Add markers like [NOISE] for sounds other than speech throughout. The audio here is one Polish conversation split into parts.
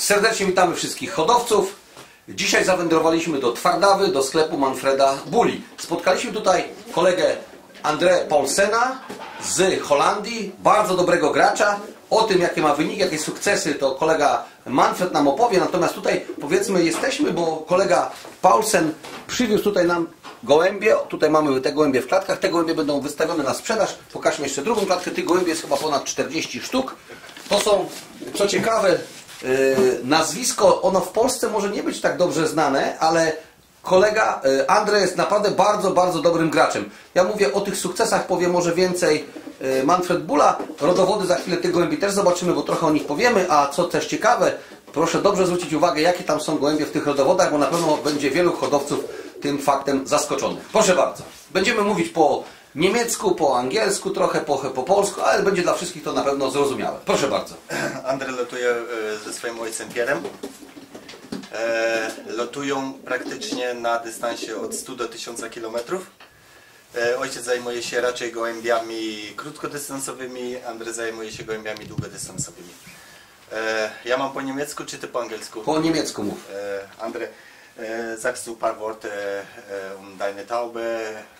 Serdecznie witamy wszystkich hodowców. Dzisiaj zawędrowaliśmy do Twardawy, do sklepu Manfreda Buli. Spotkaliśmy tutaj kolegę André Paulsena z Holandii, bardzo dobrego gracza. O tym, jakie ma wyniki, jakie sukcesy, to kolega Manfred nam opowie. Natomiast tutaj, powiedzmy, jesteśmy, bo kolega Paulsen przywiózł tutaj nam gołębie. Tutaj mamy te gołębie w klatkach. Te gołębie będą wystawione na sprzedaż. Pokażmy jeszcze drugą klatkę. Tych gołębi jest chyba ponad 40 sztuk. To są, co ciekawe, nazwisko, ono w Polsce może nie być tak dobrze znane, ale kolega yy, Andrzej jest naprawdę bardzo, bardzo dobrym graczem. Ja mówię o tych sukcesach, powiem może więcej yy, Manfred Bula. Rodowody za chwilę tych gołębi też zobaczymy, bo trochę o nich powiemy. A co też ciekawe, proszę dobrze zwrócić uwagę, jakie tam są gołębie w tych rodowodach, bo na pewno będzie wielu hodowców tym faktem zaskoczonych. Proszę bardzo. Będziemy mówić po niemiecku, po angielsku, trochę po, po polsku, ale będzie dla wszystkich to na pewno zrozumiałe. Proszę bardzo. [CLEARS THROAT] Andrzej lotuje e, ze swoim ojcem Pierem. E, lotują praktycznie na dystansie od 100 do 1000 km. E, ojciec zajmuje się raczej gołębiami krótkodystansowymi, Andrzej zajmuje się gołębiami długodystansowymi. E, ja mam po niemiecku, czy ty po angielsku? Po niemiecku mów. Andre, äh, sagst du ein paar Worte äh, um deine Taube,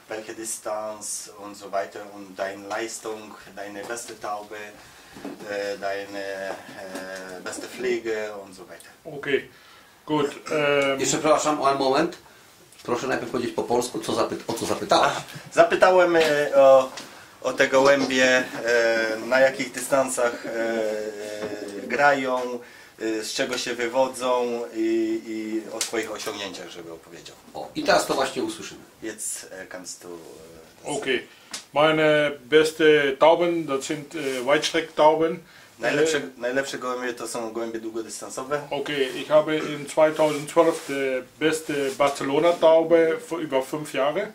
welche Distanz und so weiter und deine Leistung, deine beste Taube, äh, deine äh, beste Pflege und so weiter. Okay, gut. Ähm, Jeszcze przepraszam, one moment. Proszę najpierw powiedzieć po polsku, co zapy o co zapytałeś. [LAUGHS] Zapytałem e, o, o te gołębie, e, na jakich dystansach e, e, grają, z czego się wywodzą i, i o swoich osiągnięciach, żeby opowiedział. O, I teraz to właśnie usłyszymy. Jetzt äh, kannst du. Das okay, meine beste Tauben, das sind äh, Weitstrecktauben. Najlepsze, najlepsze gołębie to są gołębie długodystansowe. Okay, ich habe in 2012 die beste Barcelona-Taube für über fünf Jahre. Em,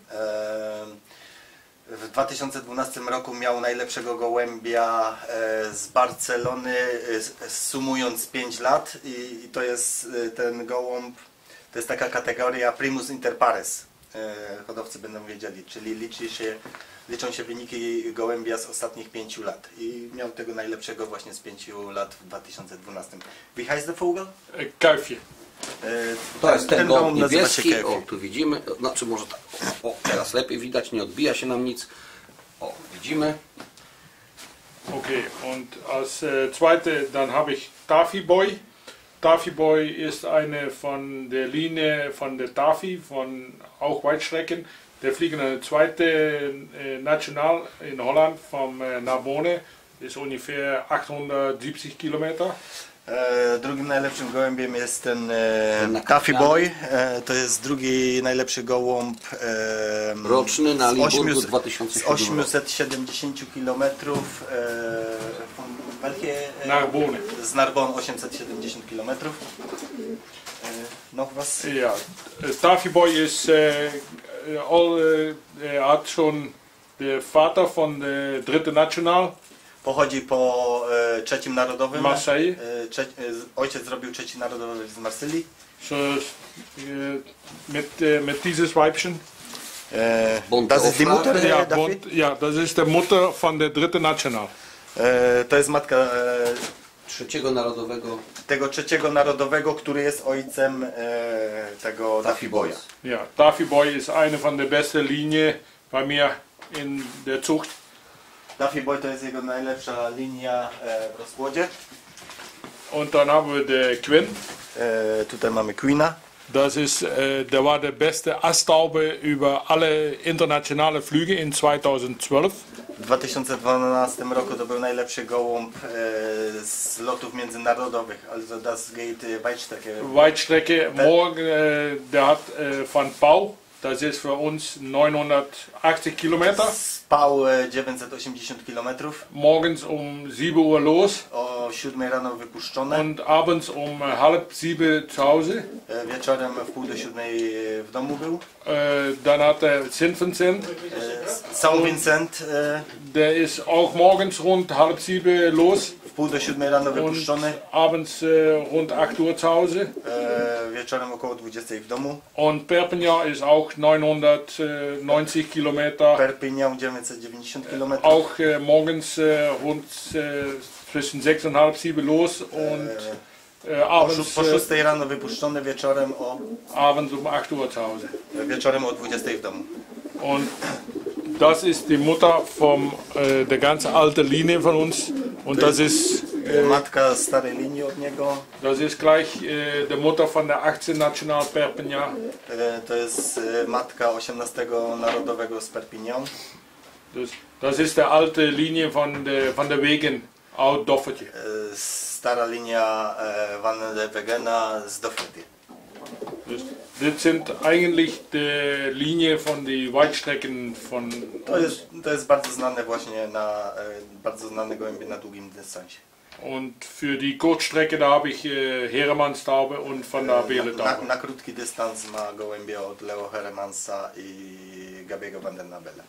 W 2012 roku miał najlepszego gołębia e, z Barcelony, e, s- sumując 5 lat i, to jest e, ten gołąb, to jest taka kategoria primus inter pares. E, Hodowcy będą wiedzieli, czyli liczy się, liczą się wyniki gołębia z ostatnich 5 lat i miał tego najlepszego właśnie z 5 lat w 2012. Wie heißt der Vogel? E, To jest ten gołąb gołąb niebieski. O, tu widzimy. Znaczy może tak. O, teraz lepiej widać, nie odbija się nam nic. O, widzimy. Okay, und als äh, zweite dann habe ich Taffy Boy. Taffy Boy ist eine von der Linie von der Taffy, von auch Weitstrecken. Der fliegt in eine zweite äh, National in Holland vom äh, Narbonne. Ist ungefähr 870 Kilometer. E, drugim najlepszym gołębiem jest ten Ten e, Taffy. Boy. E, to jest drugi najlepszy gołąb e, Roczny na Limburgu ośmiu- 2007 Z 870 km. E, e, Narbonne. z Narbonne 870 km. E, noch was? Ja, Taffy Boy ist, äh, all, äh, hat schon der Vater von der dritte National, Pochodzi po e, trzecim narodowym. Marseille. E, trze, e, ojciec zrobił trzeci narodowy z Marsylii. So, äh, mit, äh, mit dieses Weibchen. E, das ist die. Mutter, Ja, e, David? ja, das ist der Mutter von der dritten National. E, to jest matka e, Trzeciego narodowego tego trzeciego narodowego, który jest ojcem e, tego Taffy Boya. Ja, Taffy Boy ist eine von der besten Linie bei mir in der Zucht. Daffy Boy to jest jego najlepsza linia e, w rozpłodzie. Und dann haben wir der Quinn. E, tutaj mamy Queena. Das ist, äh, der war der beste Asttaube über alle internationale Flüge in 2012. W 2012 roku to był najlepszy gołąb e, z lotów międzynarodowych, also das geht e, Weitstrecke. Weitstrecke, morgen, äh, der hat äh, von Pau, das ist für uns 980 Kilometer. Spał e, 980 km, Morgens um 7 Uhr los o 7 rano wypuszczone, und abends um halb sieben zu Hause. e, wieczorem w pół do 7 e, w domu był. Äh, dann hat er St. Vincent, E, Saint Vincent e, der ist auch morgens rund halb sieben los w pół do 7 rano und wypuszczony, abends äh, rund 8 Uhr zu Hause. e, wieczorem około 20 w domu. Und Perpignan ist auch 990 Kilometer, Perpignan 990 km. auch morgens rund zwischen 6 und halb sieben los und äh, Po, abends, szó- po äh, 6 rano wypuszczone, wieczorem o, abends um 8 Uhr zu Hause. wieczorem o 20 w domu. Und das ist die Mutter vom, äh, der ganz alte Linie von uns. Und das ist, Matka starej linii od niego, das ist gleich äh, die Mutter von der 18 National Perpignan. e, to jest e, matka 18 Narodowego z Perpignan. Das, das ist der alte Linie von der, von der Wegen aus Doffertje. E, Stara linia e, Van Wegena z Dofredy. Das, sind eigentlich die Linie von den Weitstrecken von To jest, to jest bardzo znane właśnie na, e, bardzo znane gołębie na długim dystansie. Und für die Kurzstrecke, da habe ich äh, Heremannstaube und Van der Beele Na, Taube. na krótki dystans ma gołębie od Leo Heremansa i Gabiego van den Nabela.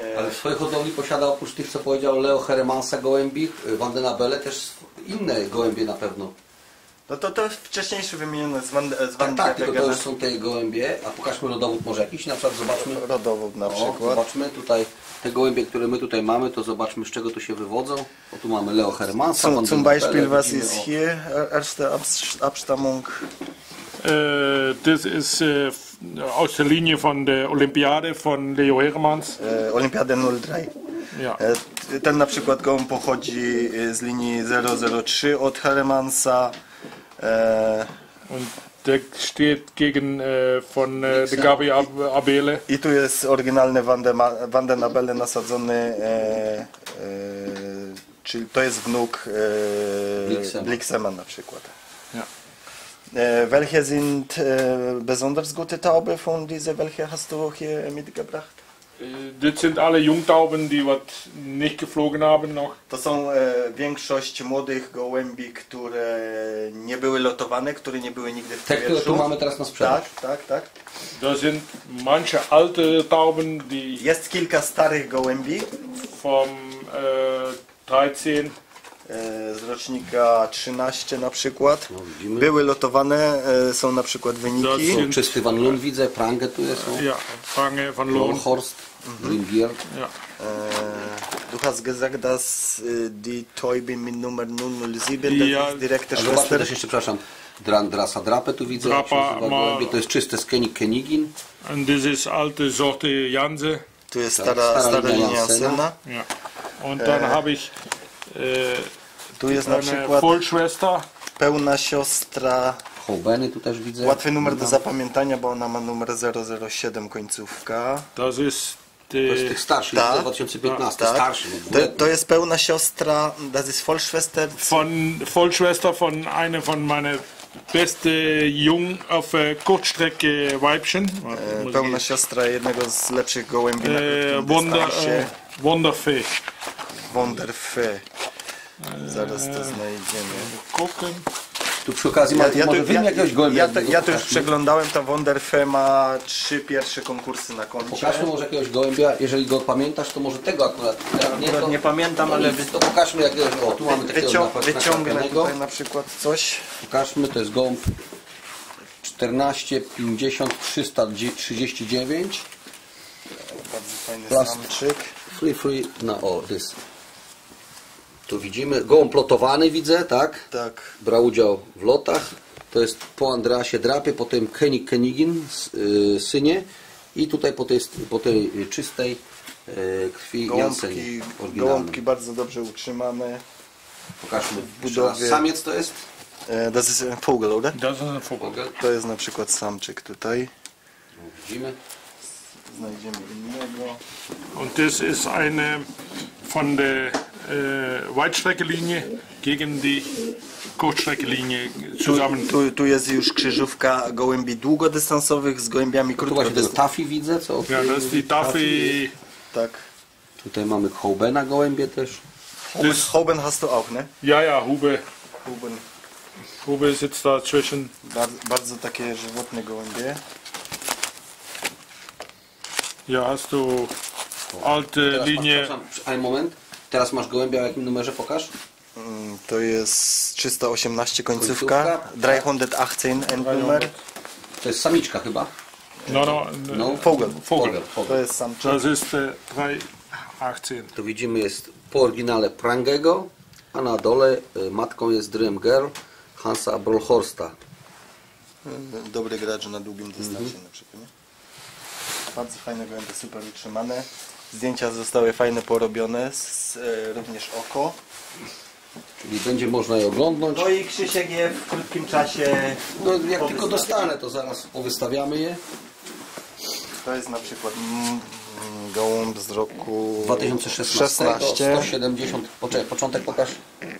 E, Ale w swojej hodowli posiada oprócz tych, co powiedział Leo Heremansa gołębi, y, Vandena Belle też inne gołębie na pewno. No to to wcześniejszy wymieniony z Van, z Tak, van tak, tylko to już są te gołębie. A pokażmy rodowód może jakiś, na przykład zobaczmy. Rodowód na O, przykład. zobaczmy tutaj te gołębie, które my tutaj mamy, to zobaczmy z czego to się wywodzą. O tu mamy Leo Hermansa. Zum, zum Beispiel, was widzimy, ist hier? Erste Abs- Abstammung. Äh, das ist äh, f- aus der Linie von der Olympiade von Leo Hermanns. e, Olimpiadę 03. Ja. E, Ten na przykład gołąb pochodzi e, z linii 003 od Heremansa. E, Und der steht gegen äh, von äh, der Gabi Ab Abele. I tu jest oryginalny Van de, Ma- Van de Nabele nasadzony, e, e, czyli to jest wnuk e, na przykład. Ja. E, welche sind e, besonders gute Taube von diese? Welche hast du hier mitgebracht? Äh, Das sind alle Jungtauben, die was nicht geflogen haben noch. To są e, większość młodych gołębi, które nie były lotowane, które nie były nigdy w Te, które tu mamy teraz na sprzedaż. Tak, tak, tak. Da sind manche alte Tauben, die Jest kilka starych gołębi vom äh, 13 e, z rocznika 13 na przykład. No, widzimy. Były lotowane, e, są na przykład wyniki. Dobrze. Czysty Van Lund widzę, Prange tu jest. o. ja, Fange van Loon. Horst, Ringier. Ja. Äh, du hast gesagt, dass äh, die Täube mit Nummer 007, das Ja. ist direkte A zobaczmy Schwester. też jeszcze, przepraszam, Drandrasa Drapę tu widzę. Drapa jak się nazywa ma- gołębie. To jest czyste Skenik Kenigin. Und das ist alte Sorte Janse. Tu jest Tak, stara, stara stara linia linia Jansena. Jansena. Ja. Und dann habe ich Tu jest na przykład pełna siostra. Hołbeny tu też widzę. Łatwy numer do zapamiętania, bo ona ma numer 007 końcówka. Das ist To jest die, tych starszych, Tak. widzę 2015, Tak. starszy. To, to jest pełna siostra, das ist Vollschwester. von Vollschwester von einer von meiner beste Jung auf äh, Kurzstrecke Weibchen. Warte, E, muss Pełna ich- siostra jednego z lepszych gołębi na Äh, krótkim dystansie. äh, Wunderfee. Wonderfee. Zaraz to znajdziemy. Gucken. Tu przy okazji ja, może tu- wyjmę jakiegoś gołębia. ja, to, ja to już przeglądałem, ta Wonderfe ma trzy pierwsze konkursy na koncie. Pokażmy może jakiegoś gołębia, jeżeli go pamiętasz, to może tego akurat. Nie, to, nie pamiętam, to ale nic, to pokażmy jakiegoś, o tu mamy takiego Wycią, wyciągnę tutaj na przykład coś. Pokażmy, to jest gołąb 14 50 339 Bardzo fajny Plast. samczyk. free free na o this. Tu widzimy gołąb lotowany widzę, tak? Tak. Brał udział w lotach. To jest po Andreasie Drapie, potem Kenik Kenigin, y, synie i tutaj po tej, po tej czystej y, krwi Jansenie Gołąbki, bardzo dobrze utrzymane. Pokażmy w budowie. Samiec to jest? E, Das ist ein Vogel, oder? Das ist ein Vogel. To jest na przykład samczyk tutaj. Widzimy. Znajdziemy innego. Und das ist eine von der äh, Weitstreckelinie gegen die Kurzstreckelinie zusammen. Tu, tu jest już krzyżówka gołębi długodystansowych z gołębiami Tu właśnie. Tafi widzę, co Ja, das ist die Taffy. Tak. Tutaj mamy Hołbena gołębie też. Hoben, Hoben hast du auch, ne? Ja, ja, Hube. Hoben. Hube sitzt da zwischen. Bardzo, bardzo takie żywotne gołębie. Ja, hast du alte Teraz Linie. Masz, przepraszam, a moment. Teraz masz gołębia o jakim numerze pokaż? Mm, To jest 318 końcówka. Końcówka. 318 Endnumer. To jest samiczka chyba. No, no, No. Vogel. Vogel. To Vogel. jest samczyk. Das ist äh, 318. Tu widzimy jest po oryginale Prangego, a na dole y, matką jest Dream Girl. Hansa Brolhorsta. E, Dobry gracz na długim dystansie na przykład. Nie? Bardzo fajne gołębie, super utrzymane. Zdjęcia zostały fajne porobione, s, e, również oko. Czyli będzie można je oglądnąć. No i Krzysiek je w krótkim czasie No, jak tylko powystawia. dostanę, to zaraz powystawiamy je. To jest na przykład mm, gołąb z roku 2016, 16. 170, poczekaj, początek pokaż,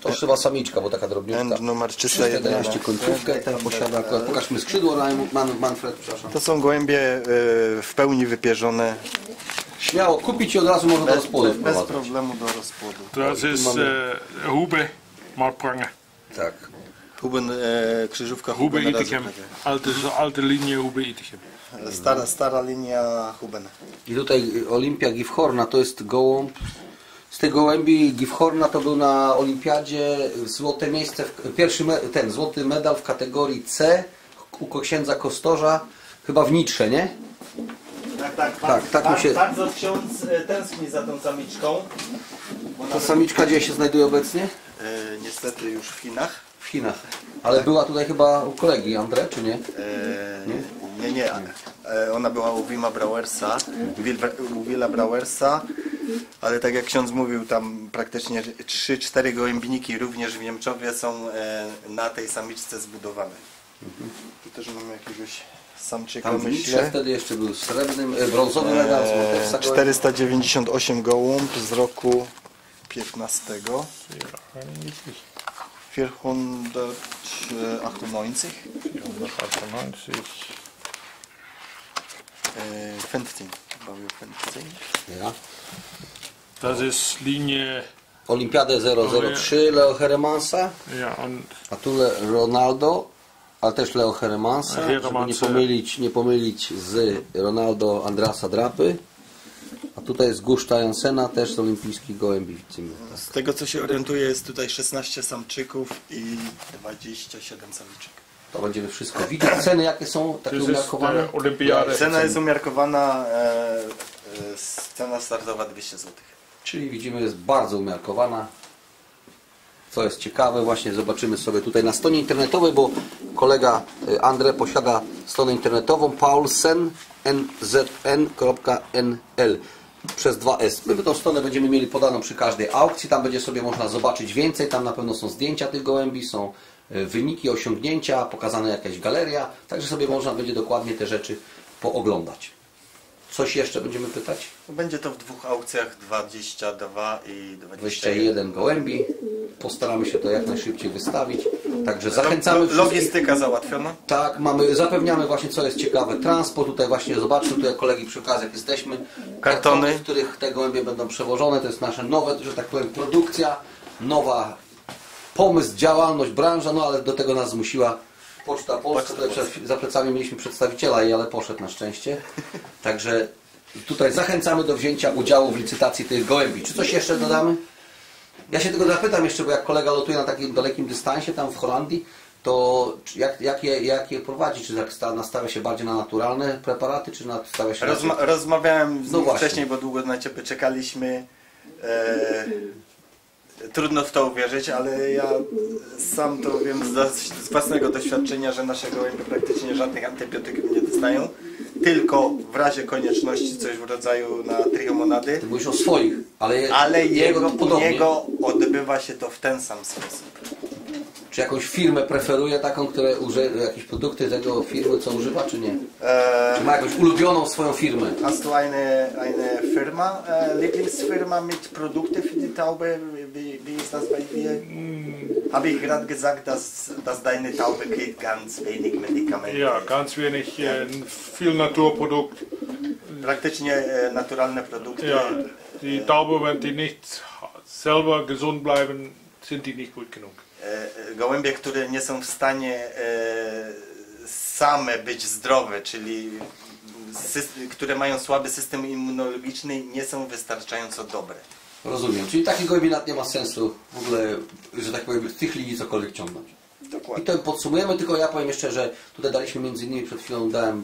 to chyba samiczka, bo taka drobniutka. End numer 311. 311 końcówkę, teraz posiada akurat, pokażmy skrzydło Man, Man, Manfred, przepraszam. To są gołębie e, w pełni wypierzone, Śmiało kupić i od razu można do rozpłodu bez, wprowadzać. problemu do rozpłodu. Mamy- äh, Hube Markpranger. Tak. Huben, e, krzyżówka Hube prawie. Alte, alte Linie Hube Itichem. Stara, stara linia Huben. I tutaj Olimpia Gifhorna to jest gołąb. Z tej gołębi Gifhorna to był na olimpiadzie złote miejsce, w, pierwszy me, ten złoty medal w kategorii C u księdza Kostorza, chyba w Nitrze, nie? Tak, tak, Tak, tak mi się- Bardzo ksiądz e, tęskni za tą samiczką. Ta samiczka gdzie się znajduje obecnie? e, niestety już w Chinach. W Chinach. Ale była tutaj chyba u kolegi Andre, czy nie? E, nie, nie. E, ona była u Wima Brauersa, u Willa Brauersa, ale tak jak ksiądz mówił, tam praktycznie 3-4 gołębniki również w Niemczowie są e, na tej samiczce zbudowane. Tu też mamy jakiegoś samczyka, Tam myślę. wtedy jeszcze był srebrnym, e, brązowy medal z E, Montepsa gołębi. 498 gołąb z roku 15. 498. 498. E. Ja. Das ist Linie, Olimpiadę 003 Leo Heremansa. ja, und A tu Le Ronaldo, ale też Leo Heremansa, żeby nie pomylić, nie pomylić z Ronaldo Andrasa Drapy. A tutaj jest Guszta Jansena, też z olimpijskich gołębi widzimy. Z tego co się orientuję jest tutaj 16 samczyków i 27 samiczek. To będziemy wszystko widzieć. Ceny jakie są, takie umiarkowane? der Olympiade. Cena jest umiarkowana, e, e, cena startowa 200 zł. Czyli widzimy, jest bardzo umiarkowana. Co jest ciekawe, właśnie zobaczymy sobie tutaj na stronie internetowej, bo kolega Andre posiada stronę internetową paulsen.nzn.nl przez 2S. My tą stronę będziemy mieli podaną przy każdej aukcji, tam będzie sobie można zobaczyć więcej, tam na pewno są zdjęcia tych gołębi, są wyniki, osiągnięcia, pokazana jakaś galeria, także sobie można będzie dokładnie te rzeczy pooglądać. Coś jeszcze będziemy pytać? Będzie to w dwóch aukcjach 22 i 21. 21 gołębi. Postaramy się to jak najszybciej wystawić. Także zachęcamy Lo- wszystkich. Logistyka załatwiona. Tak, mamy, zapewniamy właśnie co jest ciekawe. Transport, tutaj właśnie zobaczmy, tutaj kolegi przy okazji jak jesteśmy. Kartony. w których te gołębie będą przewożone. To jest nasze nowe, że tak powiem, produkcja, nowa pomysł, działalność, branża, no ale do tego nas zmusiła Poczta Polska. Poczta przed, za plecami mieliśmy przedstawiciela jej, ale poszedł na szczęście. Także tutaj zachęcamy do wzięcia udziału w licytacji tych gołębi. Czy coś jeszcze dodamy? Ja się tylko zapytam jeszcze, bo jak kolega lotuje na takim dalekim dystansie tam w Holandii, to jak, jak, je, jak je prowadzi? Czy tak sta- nastawia się bardziej na naturalne preparaty, czy nastawia się Rozma rozmawiałem z No nim właśnie. wcześniej, bo długo na Ciebie czekaliśmy. E, trudno w to uwierzyć, ale ja sam to wiem z, z własnego doświadczenia, że nasze gołębie praktycznie żadnych antybiotyków nie dostają. Tylko w razie konieczności coś w rodzaju na triomonady. Ty mówisz o swoich, ale, Ale jego, u niego odbywa się to w ten sam sposób. Czy jakąś firmę preferuje taką, które używa, jakieś produkty tego firmy, co używa, czy nie? E, Czy ma jakąś ulubioną swoją firmę? Hast du eine, eine Firma, äh, Lieblingsfirma mit Produkten für die Taube? Das bei dir? Habe ich gerade gesagt, dass, dass deine Taube kriegt ganz wenig Medikamente. Ja, ganz wenig, äh, viel Naturprodukt. Praktycznie e, naturalne produkty. Ja, die Taube, wenn die nicht selber gesund bleiben, sind die nicht gut genug. E, e, Gołębie, które nie są w stanie e, same być zdrowe, czyli które mają słaby system immunologiczny, nie są wystarczająco dobre. Rozumiem. Czyli taki gołębi nie ma sensu w ogóle, że tak powiem, z tych linii cokolwiek ciągnąć. I Dokładnie. to podsumujemy, tylko ja powiem jeszcze, że tutaj daliśmy między innymi przed chwilą dałem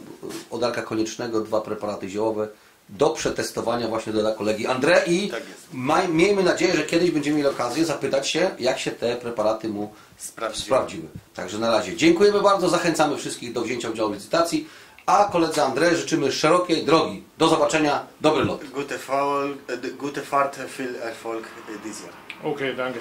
od Arka Koniecznego dwa preparaty ziołowe do przetestowania właśnie dla kolegi André i Tak maj, miejmy nadzieję, że kiedyś będziemy mieli okazję zapytać się, jak się te preparaty mu Sprawdziłem. sprawdziły. Także na razie dziękujemy bardzo, zachęcamy wszystkich do wzięcia udziału w licytacji, a koledze André życzymy szerokiej drogi. Do zobaczenia, dobry lot. Gute, Fall, äh, gute Fahrt, viel Erfolg dieses Jahr. Okay, danke.